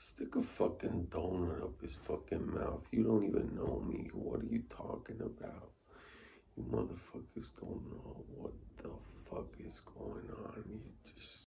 Stick a fucking donut up his fucking mouth. You don't even know me. What are you talking about? You motherfuckers don't know what the fuck is going on. You